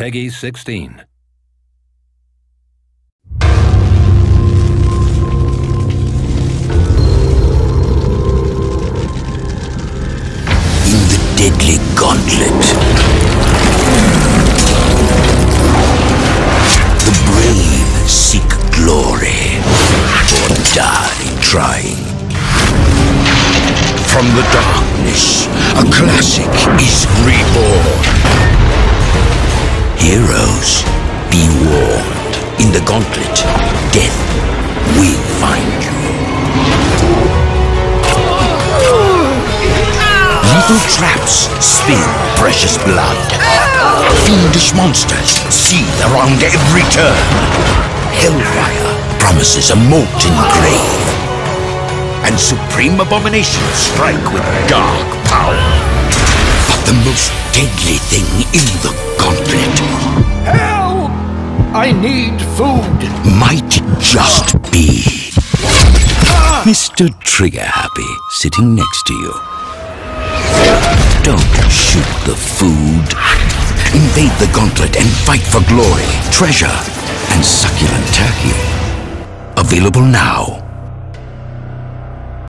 PEGI 16. in the deadly gauntlet. The brave seek glory or die trying. From the darkness, a classic is reborn. Heroes, be warned. In the gauntlet, death will find you. Lethal traps spill precious blood. Fiendish monsters seethe around every turn. Hellfire promises a molten grave. And supreme abominations strike with dark power. But the most deadly thing in the gauntlet! I need food. might just be Mr. Trigger Happy sitting next to you. Don't shoot the food. Invade the gauntlet and fight for glory, treasure, and succulent turkey. Available now.